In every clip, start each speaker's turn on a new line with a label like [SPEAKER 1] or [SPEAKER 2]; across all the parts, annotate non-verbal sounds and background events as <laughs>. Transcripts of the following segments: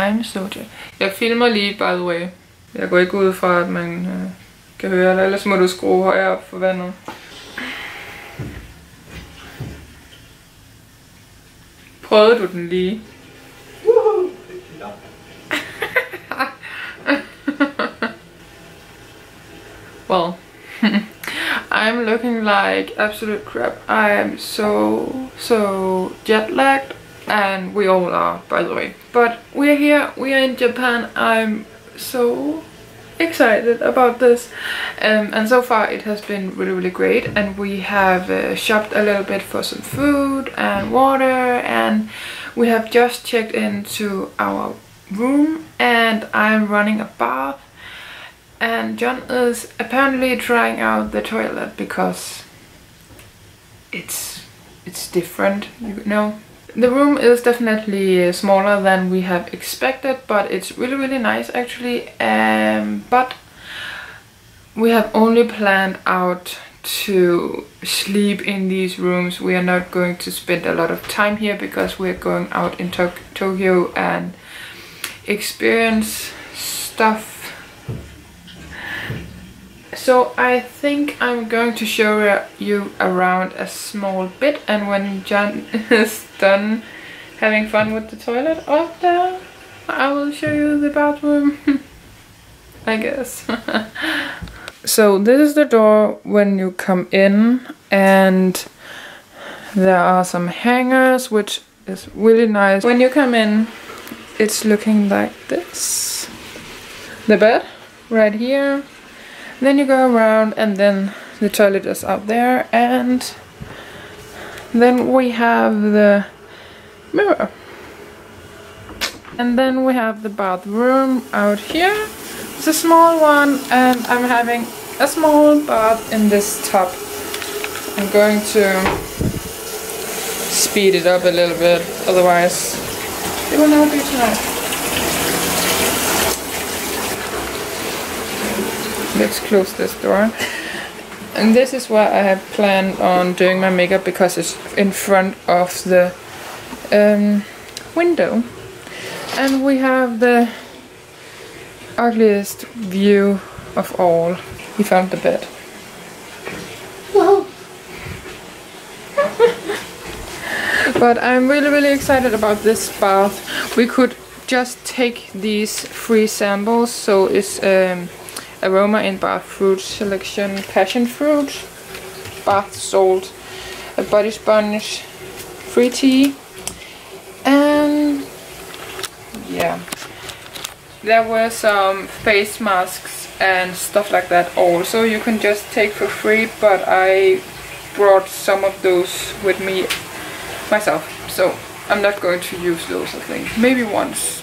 [SPEAKER 1] egen studie. Jeg filmer lige, by the way. Jeg går ikke ud fra, at man øh, kan høre det, ellers må du skrue højere op for vandet. Prøvede du den lige? <laughs> well, <laughs> I'm looking like absolute crap. I am so, so jet lagged and we all are, by the way. But we're here, we are in Japan. I'm so excited about this. Um, and so far it has been really really great. And we have uh, shopped a little bit for some food and water. And we have just checked into our room. And I'm running a bath. And John is apparently trying out the toilet because it's it's different you know the room is definitely smaller than we have expected but it's really really nice actually. Um, but we have only planned out to sleep in these rooms. We are not going to spend a lot of time here because we're going out in to Tokyo and experience stuff so I think I'm going to show you around a small bit and when Jan <laughs> is done having fun with the toilet up there, I will show you the bathroom, <laughs> I guess. <laughs> so this is the door when you come in and there are some hangers which is really nice. When you come in it's looking like this. The bed right here then you go around and then the toilet is up there and then we have the mirror. And then we have the bathroom out here. It's a small one and I'm having a small bath in this tub. I'm going to speed it up a little bit, otherwise it will not be tonight. Let's close this door. And this is where I have planned on doing my makeup because it's in front of the um, window. And we have the ugliest view of all. We found the bed. Whoa! but I'm really really excited about this bath. We could just take these free samples so it's um, aroma in bath fruit selection passion fruit bath salt a body sponge free tea and yeah. There were some face masks and stuff like that also you can just take for free but I brought some of those with me myself so I'm not going to use those I think. Maybe once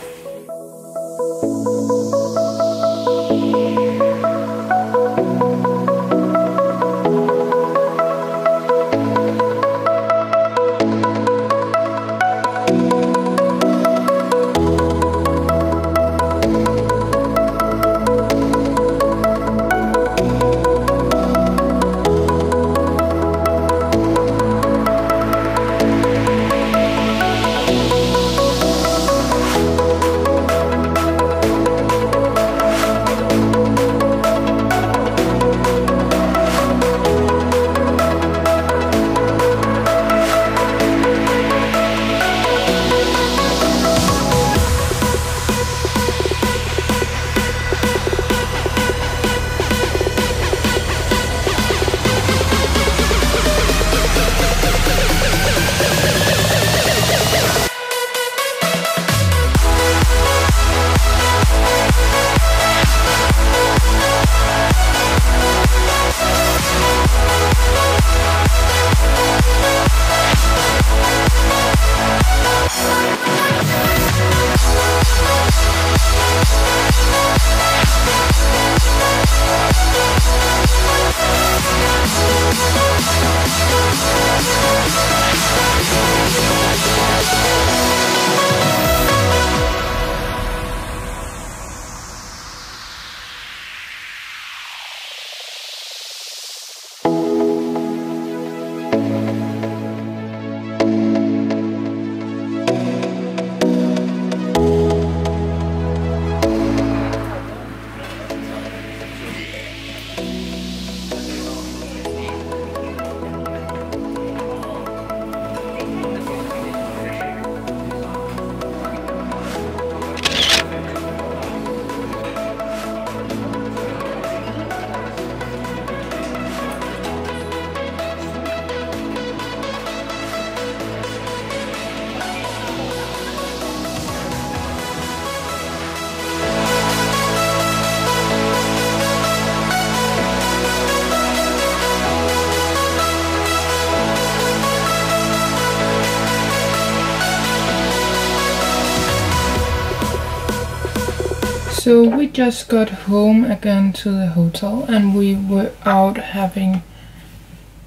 [SPEAKER 1] So we just got home again to the hotel and we were out having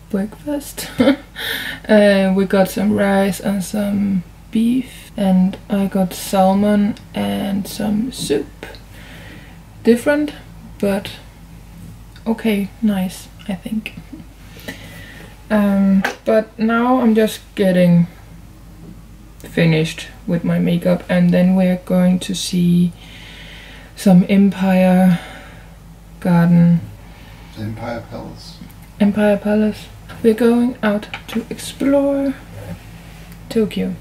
[SPEAKER 1] breakfast. <laughs> uh, we got some rice and some beef and I got salmon and some soup. Different, but okay, nice, I think. Um, but now I'm just getting finished with my makeup and then we're going to see some Empire Garden.
[SPEAKER 2] Empire Palace.
[SPEAKER 1] Empire Palace. We're going out to explore Tokyo.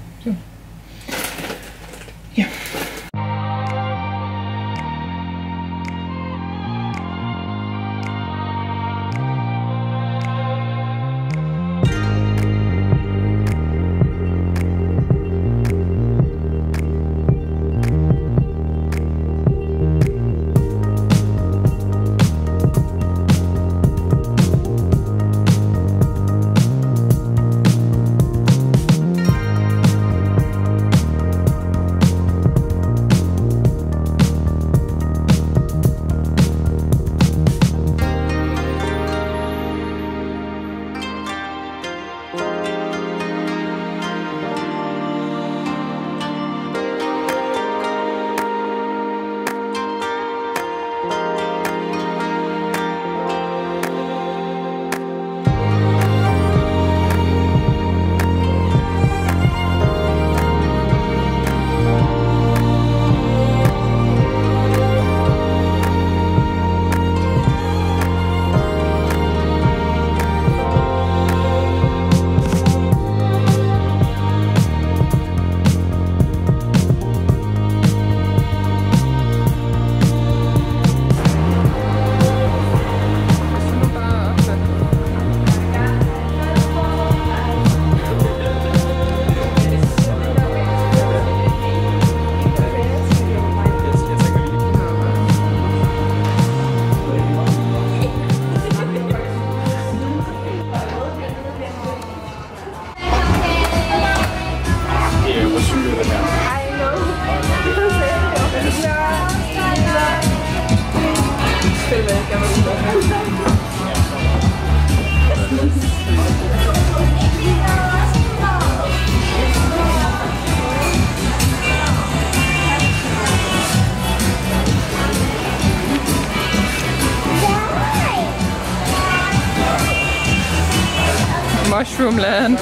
[SPEAKER 1] Mushroom Land.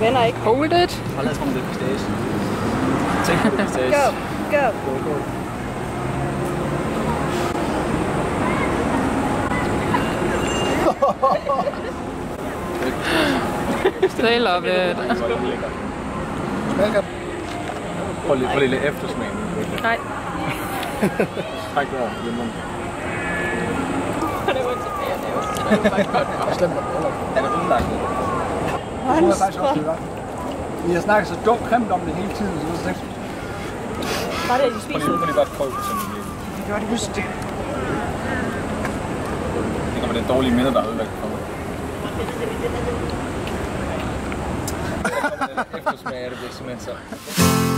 [SPEAKER 3] venner ikke.
[SPEAKER 1] Hold it.
[SPEAKER 4] Hold us from the station. Take the station.
[SPEAKER 3] Go, go.
[SPEAKER 4] Go, go.
[SPEAKER 1] They love it.
[SPEAKER 4] Prøv lige, prøv lige lidt eftersmagen.
[SPEAKER 1] Nej. <laughs>
[SPEAKER 4] Træk det over i munden.
[SPEAKER 3] Det var ikke så pænt, det var godt.
[SPEAKER 4] Det er slemt, at du har lagt. Er der udlagt? Ødelagt? Det faktisk også, det var. Vi har snakket så dumt grimt om det hele tiden, så det er slet
[SPEAKER 3] Var det, at I spiste?
[SPEAKER 4] prøv lige godt prøve på sådan en lille.
[SPEAKER 3] Jeg kan godt huske det.
[SPEAKER 4] Det kommer det dårlige minde, der er ødelagt for mig. Eftersmag af det bliver simpelthen så.